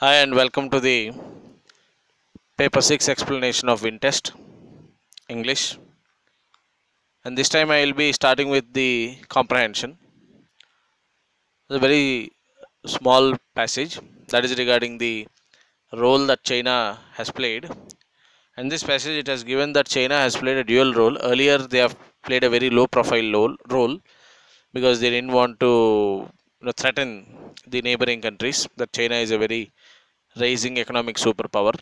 Hi and welcome to the paper 6 explanation of win test English and this time I will be starting with the comprehension. It's a very small passage that is regarding the role that China has played. And this passage it has given that China has played a dual role. Earlier they have played a very low profile role, because they didn't want to you know, threaten the neighboring countries that China is a very rising economic superpower.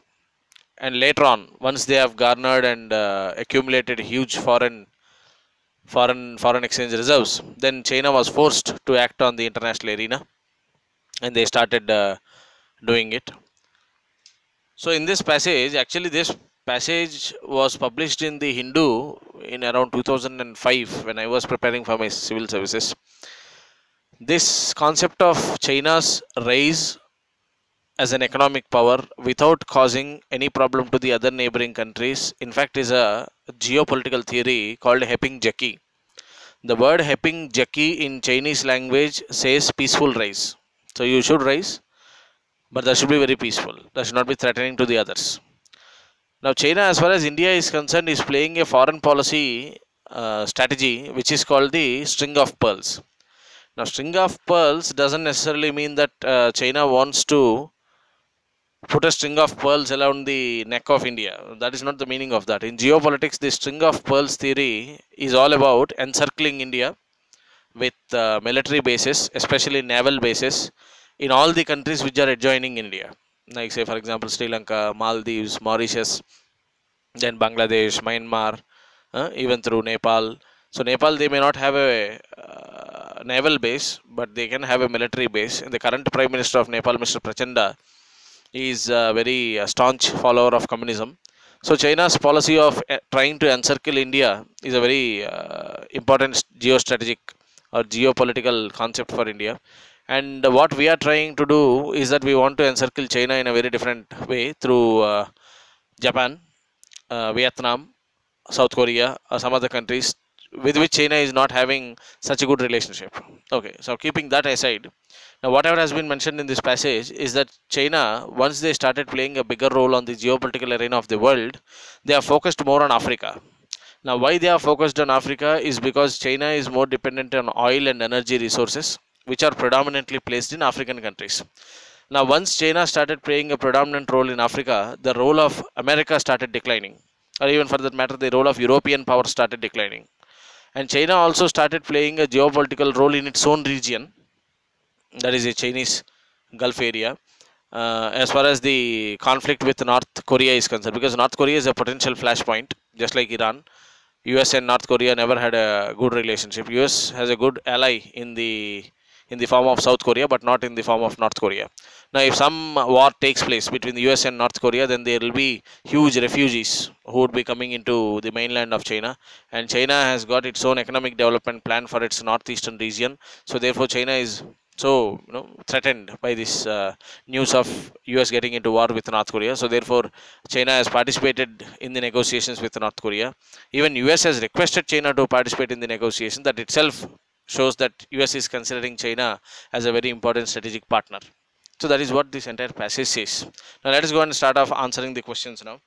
And later on once they have garnered and uh, accumulated huge foreign foreign foreign exchange reserves then china was forced to act on the international arena and they started uh, doing it. So in this passage actually this passage was published in the hindu in around 2005 when i was preparing for my civil services. This concept of china's rise as an economic power without causing any problem to the other neighboring countries in fact is a geopolitical theory called Heping Jueqi. The word Heping Jueqi in Chinese language says peaceful rise. So you should rise, but that should be very peaceful. That should not be threatening to the others. Now China as far as India is concerned is playing a foreign policy uh, strategy which is called the string of pearls. Now string of pearls doesn't necessarily mean that uh, China wants to put a string of pearls around the neck of India. That is not the meaning of that. In geopolitics, the string of pearls theory is all about encircling India with uh, military bases, especially naval bases, in all the countries which are adjoining India. Like, say, for example, Sri Lanka, Maldives, Mauritius, then Bangladesh, Myanmar, uh, even through Nepal. So, Nepal, they may not have a uh, naval base, but they can have a military base. And the current Prime Minister of Nepal, Mr. Prachanda, is a very uh, staunch follower of communism. So China's policy of uh, trying to encircle India is a very uh, important geostrategic or geopolitical concept for India. And what we are trying to do is that we want to encircle China in a very different way through uh, Japan, uh, Vietnam, South Korea, or some other countries with which China is not having such a good relationship. Okay, so keeping that aside, now, whatever has been mentioned in this passage is that China, once they started playing a bigger role on the geopolitical arena of the world, they are focused more on Africa. Now, why they are focused on Africa is because China is more dependent on oil and energy resources, which are predominantly placed in African countries. Now, once China started playing a predominant role in Africa, the role of America started declining, or even for that matter, the role of European power started declining. And China also started playing a geopolitical role in its own region that is the Chinese Gulf area. Uh, as far as the conflict with North Korea is concerned, because North Korea is a potential flashpoint, just like Iran. US and North Korea never had a good relationship. US has a good ally in the in the form of South Korea, but not in the form of North Korea. Now, if some war takes place between the US and North Korea, then there will be huge refugees who would be coming into the mainland of China. And China has got its own economic development plan for its northeastern region. So, therefore, China is so you know threatened by this uh, news of us getting into war with north korea so therefore china has participated in the negotiations with north korea even us has requested china to participate in the negotiation that itself shows that us is considering china as a very important strategic partner so that is what this entire passage says now let us go and start off answering the questions now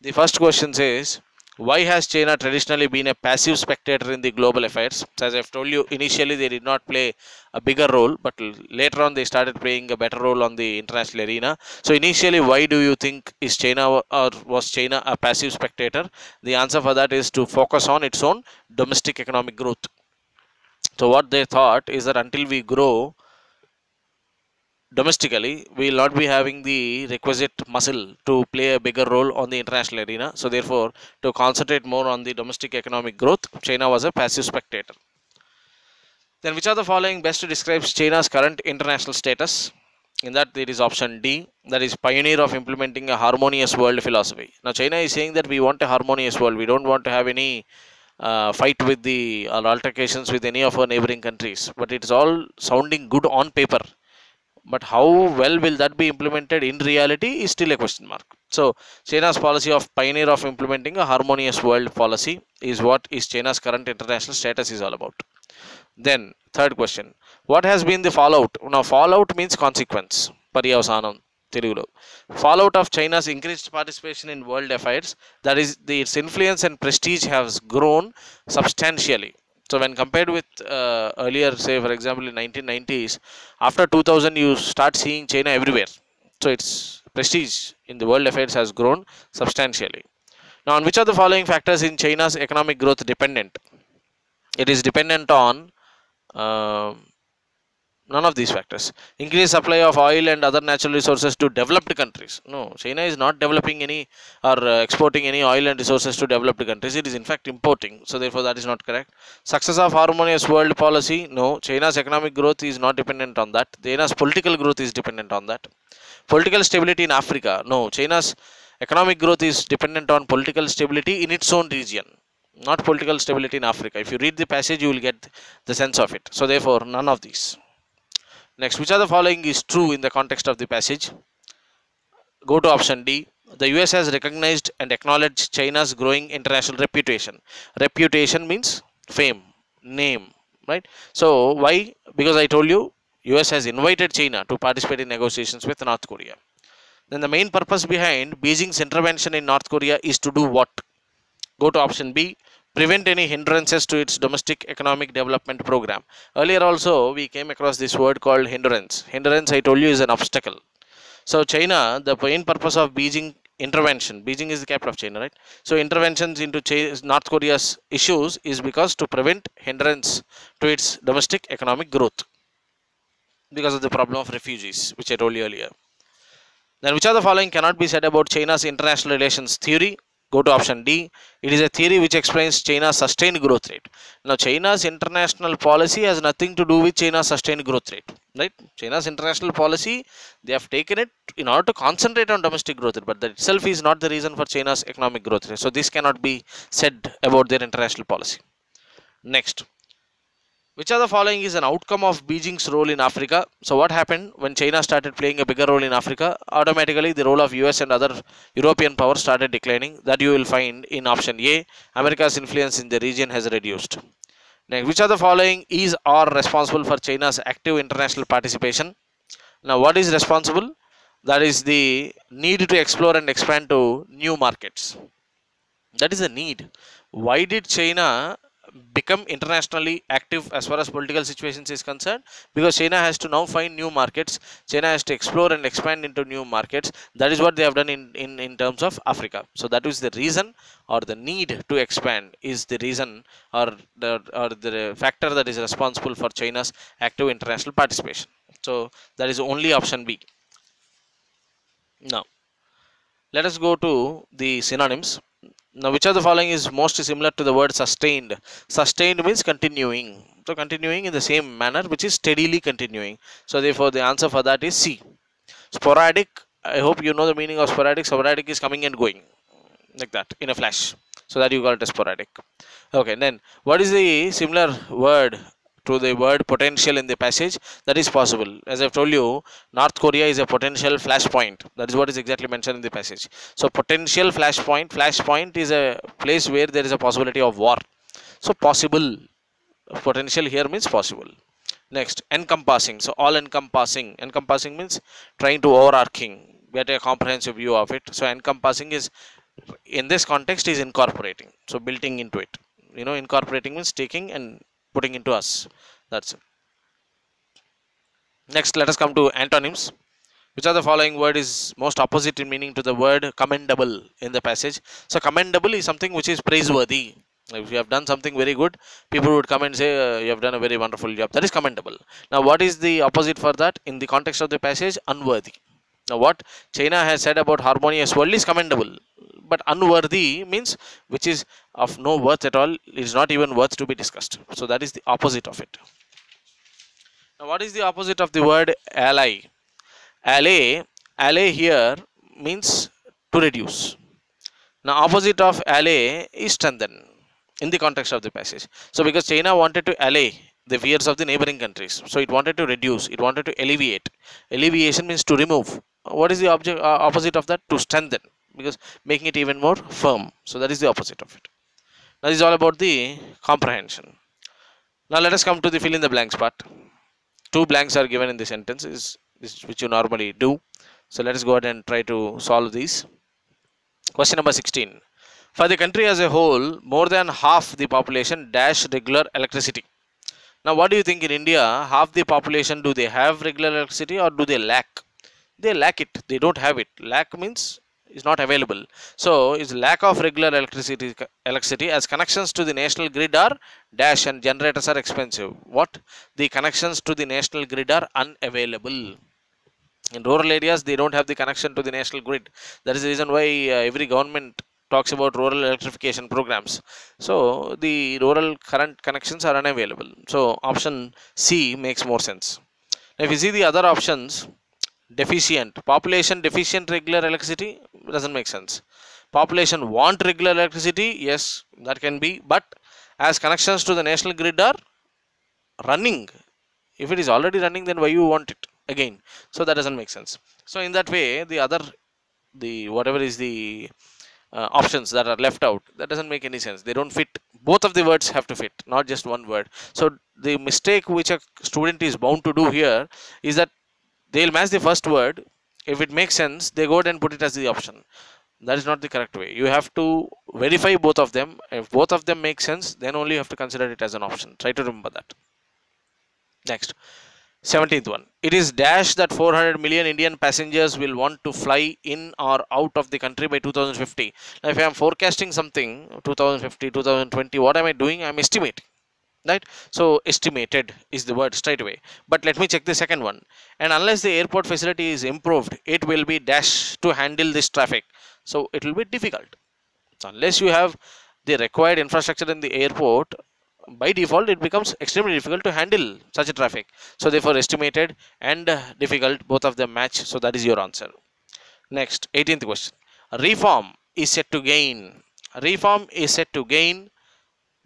the first question says why has China traditionally been a passive spectator in the global affairs? As I've told you, initially they did not play a bigger role, but later on they started playing a better role on the international arena. So initially, why do you think is China or was China a passive spectator? The answer for that is to focus on its own domestic economic growth. So what they thought is that until we grow domestically we will not be having the requisite muscle to play a bigger role on the international arena. So therefore to concentrate more on the domestic economic growth china was a passive spectator. Then which are the following best describes china's current international status? In that there is option d that is pioneer of implementing a harmonious world philosophy. Now china is saying that we want a harmonious world. We don't want to have any uh, fight with the or altercations with any of our neighboring countries. But it's all sounding good on paper. But how well will that be implemented in reality is still a question mark. So china's policy of pioneer of implementing a harmonious world policy is what is china's current international status is all about. Then third question. What has been the fallout? Now fallout means consequence. Paryavasanam తెలుగులో fallout of china's increased participation in world affairs that is the its influence and prestige has grown substantially so when compared with uh, earlier say for example in 1990s after 2000 you start seeing china everywhere so its prestige in the world affairs has grown substantially now on which of the following factors in china's economic growth dependent it is dependent on um none of these factors. Increased supply of oil and other natural resources to developed countries. No china is not developing any or uh, exporting any oil and resources to developed countries. It is in fact importing. So therefore that is not correct. Success of harmonious world policy? No. China's economic growth is not dependent on that. China's political growth is dependent on that. Political stability in africa? No. China's economic growth is dependent on political stability in its own region not political stability in africa. If you read the passage you will get the sense of it. So therefore none of these Next, which of the following is true in the context of the passage? Go to option D. The US has recognized and acknowledged China's growing international reputation. Reputation means fame, name, right? So why? Because I told you US has invited China to participate in negotiations with North Korea. Then the main purpose behind Beijing's intervention in North Korea is to do what? Go to option B prevent any hindrances to its domestic economic development program. Earlier also we came across this word called hindrance. Hindrance I told you is an obstacle. So China, the main purpose of Beijing intervention, Beijing is the capital of China, right? So interventions into North Korea's issues is because to prevent hindrance to its domestic economic growth because of the problem of refugees, which I told you earlier. Then which of the following cannot be said about China's international relations theory? Go to option D. It is a theory which explains China's sustained growth rate. Now, China's international policy has nothing to do with China's sustained growth rate, right? China's international policy, they have taken it in order to concentrate on domestic growth rate, but that itself is not the reason for China's economic growth rate. So, this cannot be said about their international policy. Next, which of the following is an outcome of Beijing's role in Africa? So, what happened when China started playing a bigger role in Africa? Automatically, the role of US and other European powers started declining. That you will find in option A. America's influence in the region has reduced. Next, which of the following is or responsible for China's active international participation? Now, what is responsible? That is the need to explore and expand to new markets. That is the need. Why did China become internationally active as far as political situations is concerned because china has to now find new markets. China has to explore and expand into new markets. That is what they have done in in, in terms of africa. So that is the reason or the need to expand is the reason or the or the factor that is responsible for china's active international participation. So that is only option b. Now let us go to the synonyms now which of the following is most similar to the word sustained? Sustained means continuing. So continuing in the same manner which is steadily continuing. So therefore the answer for that is c. Sporadic. I hope you know the meaning of sporadic. Sporadic is coming and going like that in a flash. So that you call it sporadic. Okay then what is the similar word to the word potential in the passage that is possible. As i've told you north korea is a potential flashpoint. That is what is exactly mentioned in the passage. So potential flashpoint flashpoint is a place where there is a possibility of war. So possible potential here means possible. Next encompassing. So all encompassing. Encompassing means trying to overarching get a comprehensive view of it. So encompassing is in this context is incorporating. So building into it. You know incorporating means taking and putting into us. That's it. Next let us come to antonyms which are the following word is most opposite in meaning to the word commendable in the passage. So commendable is something which is praiseworthy. If you have done something very good people would come and say uh, you have done a very wonderful job. That is commendable. Now what is the opposite for that? In the context of the passage unworthy now what china has said about harmonious world is commendable. But unworthy means which is of no worth at all is not even worth to be discussed. So that is the opposite of it. Now what is the opposite of the word ally? Ally ally here means to reduce. Now opposite of ally is strengthen in the context of the passage. So because china wanted to allay the fears of the neighboring countries. So it wanted to reduce it wanted to alleviate. Alleviation means to remove. What is the object uh, opposite of that? To strengthen because making it even more firm. So that is the opposite of it. Now this is all about the comprehension. Now let us come to the fill in the blanks part. Two blanks are given in the sentence is this which you normally do. So let us go ahead and try to solve these. Question number 16. For the country as a whole, more than half the population dash regular electricity. Now, what do you think in India? Half the population do they have regular electricity or do they lack? They lack it. They don't have it. Lack means is not available. So, is lack of regular electricity electricity as connections to the national grid are dash and generators are expensive. What? The connections to the national grid are unavailable in rural areas they don't have the connection to the national grid that is the reason why uh, every government talks about rural electrification programs. So the rural current connections are unavailable. So option c makes more sense. Now if you see the other options deficient. Population deficient regular electricity doesn't make sense. Population want regular electricity yes that can be. But as connections to the national grid are running if it is already running then why you want it again? So that doesn't make sense. So in that way the other the whatever is the uh, options that are left out. That doesn't make any sense. They don't fit. Both of the words have to fit not just one word. So the mistake which a student is bound to do here is that they'll match the first word. If it makes sense they go ahead and put it as the option. That is not the correct way. You have to verify both of them. If both of them make sense then only you have to consider it as an option. Try to remember that. Next 17th one. It is dash that 400 million indian passengers will want to fly in or out of the country by 2050 now if i am forecasting something 2050 2020 what am i doing? I'm estimating right? So estimated is the word straight away. But let me check the second one. And unless the airport facility is improved it will be dash to handle this traffic. So it will be difficult. So unless you have the required infrastructure in the airport by default it becomes extremely difficult to handle such a traffic. So therefore estimated and difficult both of them match. So that is your answer. Next 18th question. Reform is set to gain. Reform is set to gain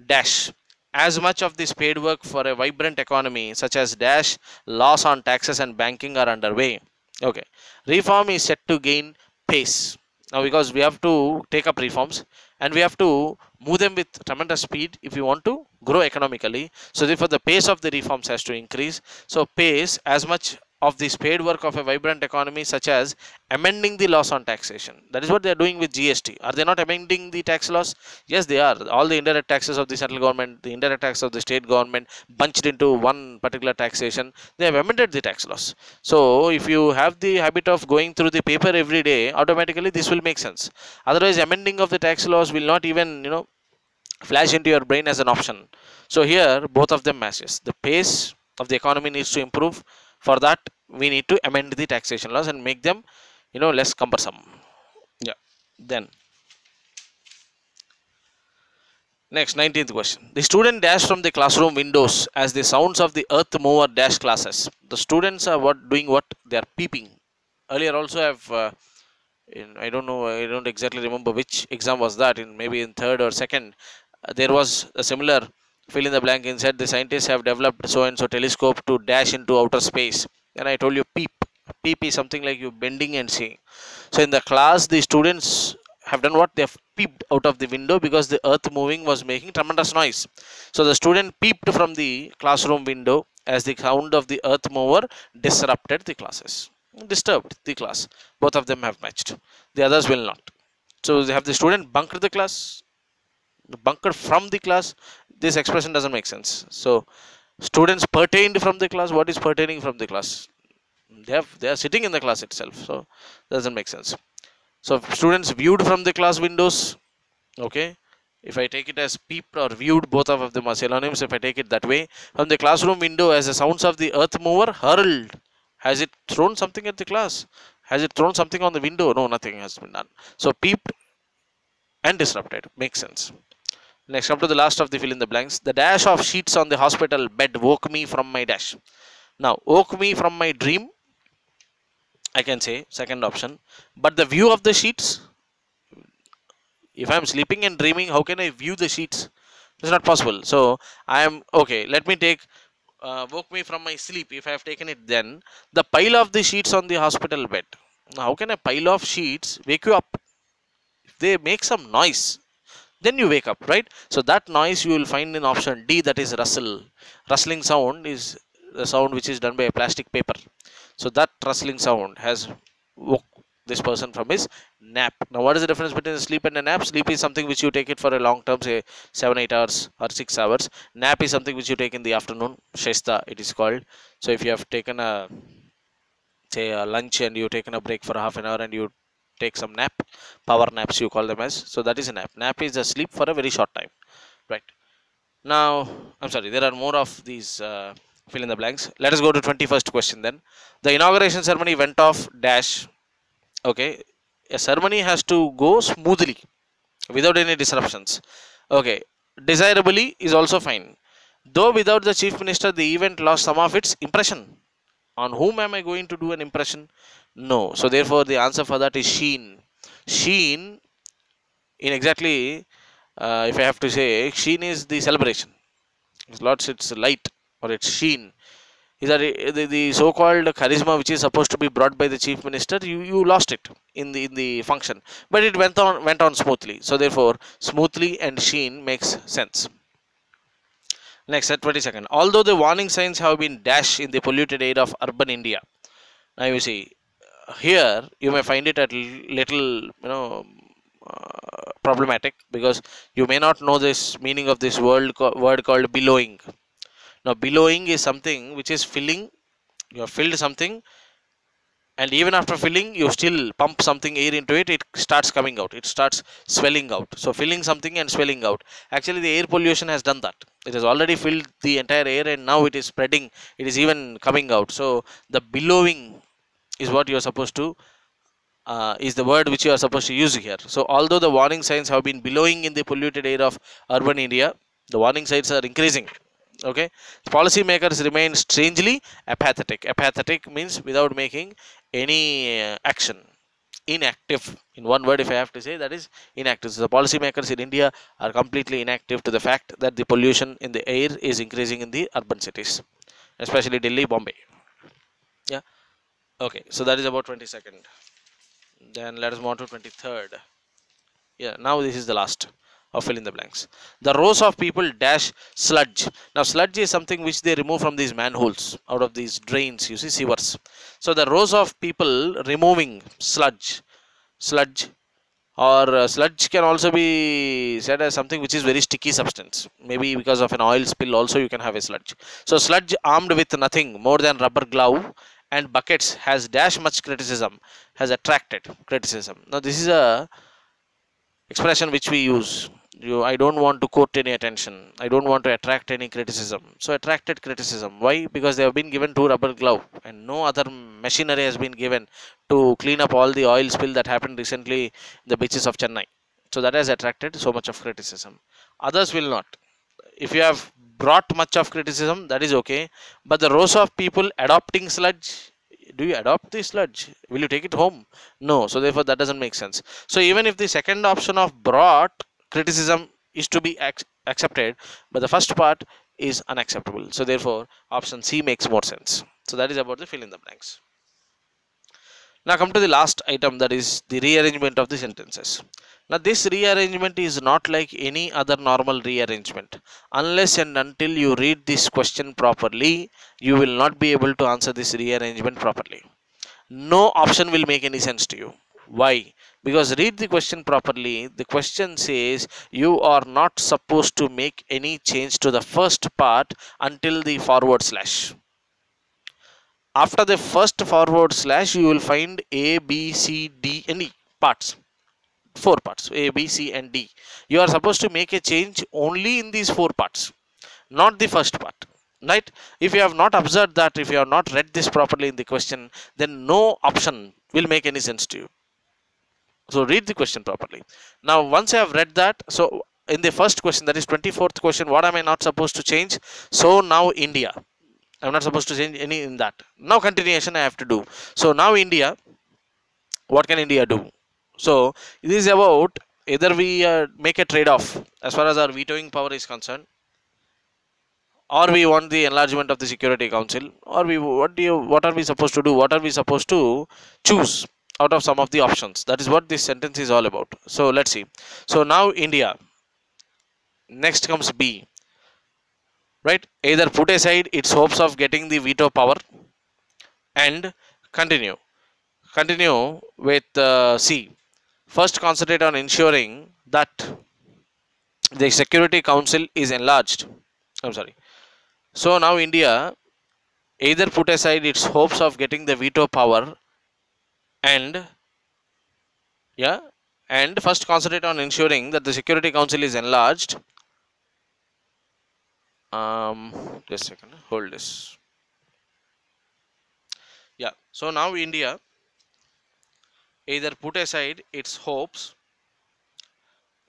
dash. As much of this paid work for a vibrant economy such as dash loss on taxes and banking are underway. Okay. Reform is set to gain pace. Now because we have to take up reforms and we have to move them with tremendous speed if we want to grow economically. So therefore the pace of the reforms has to increase. So pace as much of this paid work of a vibrant economy such as amending the laws on taxation. That is what they are doing with gst are they not amending the tax laws? Yes they are. All the indirect taxes of the central government the indirect tax of the state government bunched into one particular taxation they have amended the tax laws. So if you have the habit of going through the paper every day automatically this will make sense. Otherwise amending of the tax laws will not even you know flash into your brain as an option. So here both of them matches. The pace of the economy needs to improve for that we need to amend the taxation laws and make them you know less cumbersome. Yeah. Then. Next 19th question. The student dash from the classroom windows as the sounds of the earth mover dash classes. The students are what doing what? They are peeping. Earlier also i've uh, in, i don't know i don't exactly remember which exam was that in maybe in third or second uh, there was a similar fill in the blank inside. The scientists have developed so and so telescope to dash into outer space. And i told you peep. Peep is something like you bending and seeing. So in the class the students have done what? They have peeped out of the window because the earth moving was making tremendous noise. So the student peeped from the classroom window as the sound of the earth mover disrupted the classes. Disturbed the class. Both of them have matched. The others will not. So they have the student bunker the class bunkered from the class this expression doesn't make sense. So students pertained from the class what is pertaining from the class? They have they are sitting in the class itself so doesn't make sense. So students viewed from the class windows okay if i take it as peeped or viewed both of them are synonyms if i take it that way from the classroom window as the sounds of the earth mover hurled. Has it thrown something at the class? Has it thrown something on the window? No nothing has been done. So peeped and disrupted. Makes sense Next, come to the last of the fill in the blanks. The dash of sheets on the hospital bed woke me from my dash. Now, woke me from my dream, I can say, second option. But the view of the sheets, if I am sleeping and dreaming, how can I view the sheets? It's not possible. So, I am, okay, let me take, uh, woke me from my sleep, if I have taken it then, the pile of the sheets on the hospital bed. Now, how can a pile of sheets wake you up? They make some noise, then you wake up right so that noise you will find in option d that is rustle rustling sound is the sound which is done by a plastic paper so that rustling sound has woke this person from his nap. Now, what is the difference between sleep and a nap? Sleep is something which you take it for a long term, say 7 8 hours or 6 hours. Nap is something which you take in the afternoon, Shesta, it is called. So, if you have taken a say a lunch and you've taken a break for half an hour and you take some nap, power naps you call them as. So, that is a nap. Nap is a sleep for a very short time, right? Now, I'm sorry, there are more of these. Uh, fill in the blanks let us go to 21st question then the inauguration ceremony went off dash okay a ceremony has to go smoothly without any disruptions okay desirably is also fine though without the chief minister the event lost some of its impression on whom am i going to do an impression no. So therefore the answer for that is sheen. Sheen in exactly uh, if i have to say sheen is the celebration. It's lots it's light or its sheen. Is that the, the so-called charisma which is supposed to be brought by the chief minister you, you lost it in the in the function. But it went on went on smoothly. So therefore smoothly and sheen makes sense. Next at 20 second although the warning signs have been dashed in the polluted air of urban india. Now you see here you may find it a little you know uh, problematic because you may not know this meaning of this word word called billowing. Now billowing is something which is filling you have filled something and even after filling you still pump something air into it it starts coming out it starts swelling out. So filling something and swelling out. Actually the air pollution has done that. It has already filled the entire air and now it is spreading it is even coming out. So the billowing is what you are supposed to uh, is the word which you are supposed to use here. So although the warning signs have been billowing in the polluted air of urban india the warning signs are increasing okay? Policymakers remain strangely apathetic. Apathetic means without making any uh, action. Inactive. In one word if i have to say that is inactive. So the policymakers in india are completely inactive to the fact that the pollution in the air is increasing in the urban cities especially delhi bombay. Yeah okay so that is about 22nd then let us move on to 23rd yeah now this is the last of fill in the blanks. The rows of people dash sludge. Now sludge is something which they remove from these manholes out of these drains, you see sewers. So the rows of people removing sludge, sludge or uh, sludge can also be said as something which is very sticky substance. Maybe because of an oil spill also you can have a sludge. So sludge armed with nothing more than rubber glove and buckets has dash much criticism, has attracted criticism. Now this is a expression which we use. You i don't want to quote any attention. I don't want to attract any criticism. So attracted criticism. Why? Because they have been given two rubber glove and no other machinery has been given to clean up all the oil spill that happened recently in the beaches of chennai. So that has attracted so much of criticism. Others will not. If you have brought much of criticism that is okay. But the rows of people adopting sludge do you adopt the sludge? Will you take it home? No. So therefore that doesn't make sense. So even if the second option of brought criticism is to be ac accepted but the first part is unacceptable. So therefore option c makes more sense. So that is about the fill in the blanks. Now come to the last item that is the rearrangement of the sentences now this rearrangement is not like any other normal rearrangement. Unless and until you read this question properly you will not be able to answer this rearrangement properly. No option will make any sense to you. Why? Because read the question properly the question says you are not supposed to make any change to the first part until the forward slash. After the first forward slash you will find a b c d and e parts four parts a b c and d. You are supposed to make a change only in these four parts not the first part right? If you have not observed that if you have not read this properly in the question then no option will make any sense to you. So read the question properly. Now once i have read that so in the first question that is 24th question what am i not supposed to change? So now india. I'm not supposed to change any in that. Now continuation i have to do. So now india what can india do so it is about either we uh, make a trade off as far as our vetoing power is concerned. Or we want the enlargement of the security council or we what do you what are we supposed to do? What are we supposed to choose out of some of the options? That is what this sentence is all about. So let's see. So now india. Next comes b. Right? Either put aside its hopes of getting the veto power and continue. Continue with uh, c first concentrate on ensuring that the security council is enlarged. I'm sorry. So now india either put aside its hopes of getting the veto power and yeah and first concentrate on ensuring that the security council is enlarged. Um just a second. Hold this. Yeah. So now india either put aside its hopes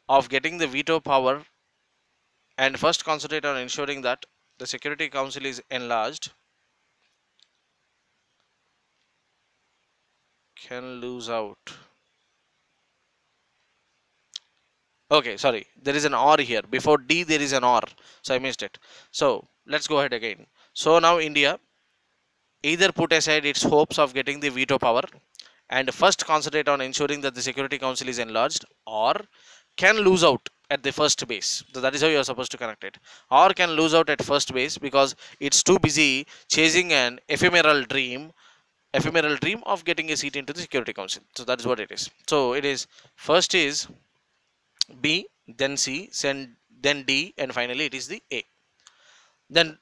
of getting the veto power and first concentrate on ensuring that the security council is enlarged can lose out. Okay sorry there is an or here. Before d there is an or so i missed it. So let's go ahead again. So now india either put aside its hopes of getting the veto power and first concentrate on ensuring that the security council is enlarged or can lose out at the first base. So that is how you are supposed to connect it. Or can lose out at first base because it's too busy chasing an ephemeral dream ephemeral dream of getting a seat into the security council. So that is what it is. So it is first is b then c then then d and finally it is the a. Then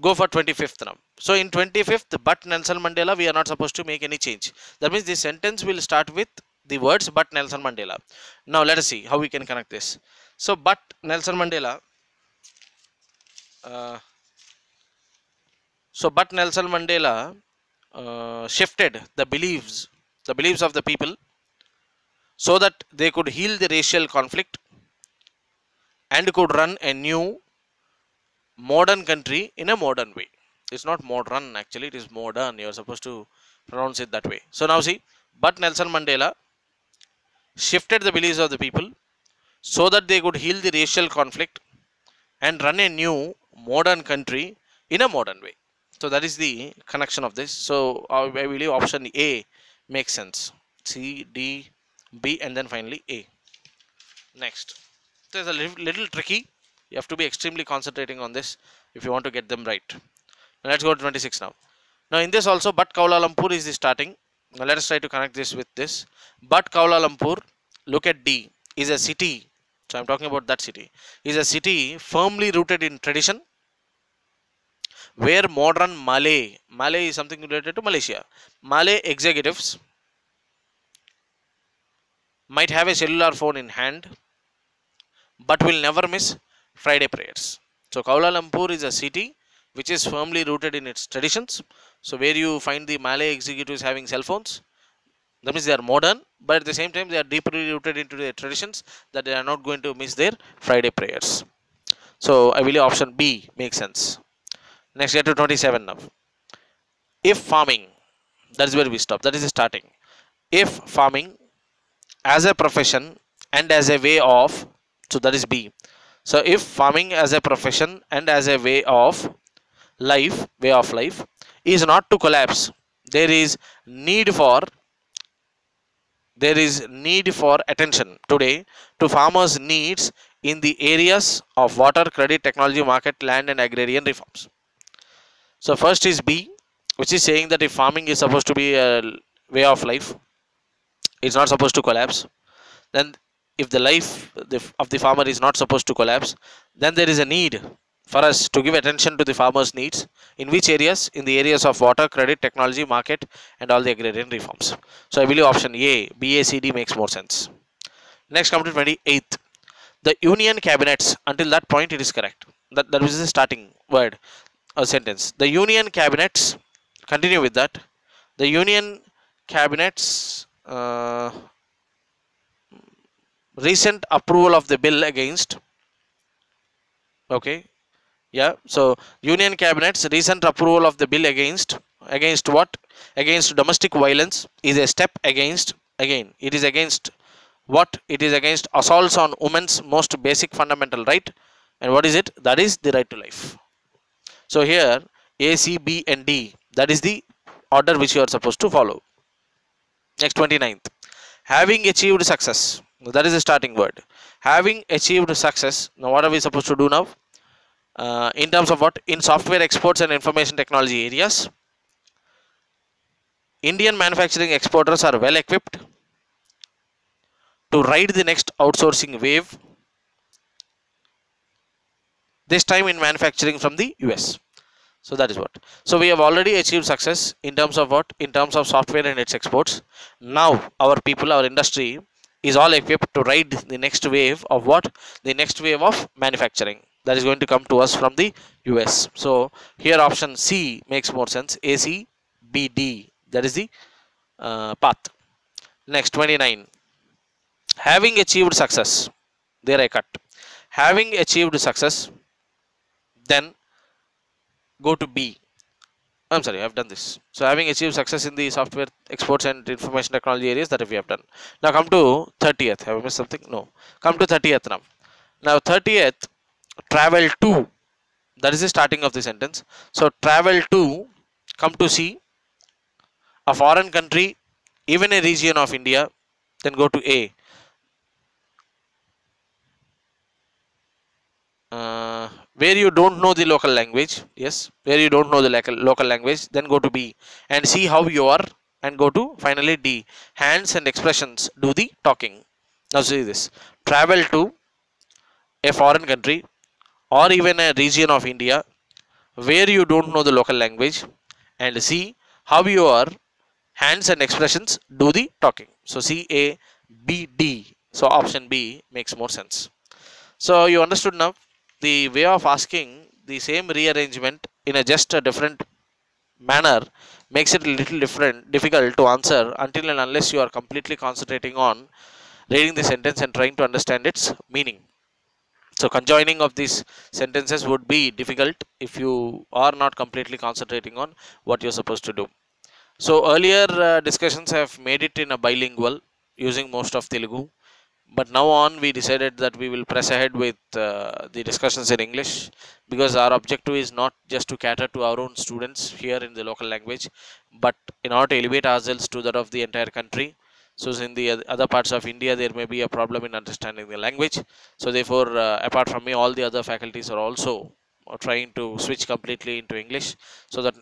go for 25th now. So in 25th but nelson mandela we are not supposed to make any change. That means the sentence will start with the words but nelson mandela. Now let us see how we can connect this. So but nelson mandela uh, so but nelson mandela uh, shifted the beliefs the beliefs of the people so that they could heal the racial conflict and could run a new modern country in a modern way. It's not modern actually it is modern. You're supposed to pronounce it that way. So now see but nelson mandela shifted the beliefs of the people so that they could heal the racial conflict and run a new modern country in a modern way. So that is the connection of this. So i I believe option a makes sense. C d b and then finally a. Next. There's a little tricky you have to be extremely concentrating on this if you want to get them right. Now let's go to 26 now. Now in this also but Kuala Lumpur is the starting. Now let us try to connect this with this. But Kuala Lumpur look at D is a city. So I'm talking about that city. Is a city firmly rooted in tradition where modern Malay Malay is something related to Malaysia. Malay executives might have a cellular phone in hand but will never miss Friday prayers. So Kuala Lumpur is a city which is firmly rooted in its traditions. So where you find the Malay executives having cell phones, that means they are modern, but at the same time they are deeply rooted into their traditions that they are not going to miss their Friday prayers. So I believe option B makes sense. Next get to 27 now. If farming, that is where we stop. That is the starting. If farming as a profession and as a way of, so that is B so if farming as a profession and as a way of life way of life is not to collapse there is need for there is need for attention. Today to farmers needs in the areas of water credit technology market land and agrarian reforms. So first is b which is saying that if farming is supposed to be a way of life it's not supposed to collapse then if the life of the farmer is not supposed to collapse then there is a need for us to give attention to the farmers needs in which areas? In the areas of water credit technology market and all the agrarian reforms. So i believe option A, B, A, C, D makes more sense. Next come to 28th the union cabinets until that point it is correct. That, that was the starting word or sentence. The union cabinets continue with that. The union cabinets uh, recent approval of the bill against. Okay. Yeah. So union cabinet's recent approval of the bill against. Against what? Against domestic violence is a step against again it is against what? It is against assaults on women's most basic fundamental right? And what is it? That is the right to life. So here a c b and d that is the order which you are supposed to follow. Next 29th having achieved success that is the starting word having achieved success now what are we supposed to do now uh, in terms of what in software exports and information technology areas Indian manufacturing exporters are well equipped to ride the next outsourcing wave, this time in manufacturing from the US. So that is what. So we have already achieved success in terms of what? In terms of software and its exports. Now our people, our industry is all equipped to ride the next wave of what? The next wave of manufacturing that is going to come to us from the US. So here option C makes more sense. AC, BD that is the uh, path. Next 29. Having achieved success, there I cut. Having achieved success, then go to B. I'm sorry, I've done this. So having achieved success in the software exports and information technology areas that we have done. Now come to 30th. Have I missed something? No. Come to 30th now. Now 30th, travel to. That is the starting of the sentence. So travel to, come to see, a foreign country, even a region of India, then go to A. Uh, where you don't know the local language yes where you don't know the local language then go to b and see how you are and go to finally d. Hands and expressions do the talking. Now see this. Travel to a foreign country or even a region of india where you don't know the local language and see how you are hands and expressions do the talking. So c a b d. So option b makes more sense. So you understood now the way of asking the same rearrangement in a just a different manner makes it a little different difficult to answer until and unless you are completely concentrating on reading the sentence and trying to understand its meaning. So conjoining of these sentences would be difficult if you are not completely concentrating on what you're supposed to do. So earlier uh, discussions have made it in a bilingual using most of Telugu but now on we decided that we will press ahead with uh, the discussions in english because our objective is not just to cater to our own students here in the local language but in order to elevate ourselves to that of the entire country. So in the other parts of india there may be a problem in understanding the language. So therefore uh, apart from me all the other faculties are also uh, trying to switch completely into english so that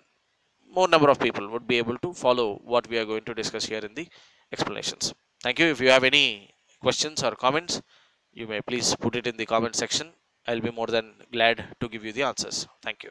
more number of people would be able to follow what we are going to discuss here in the explanations. Thank you. If you have any questions or comments, you may please put it in the comment section. I'll be more than glad to give you the answers. Thank you.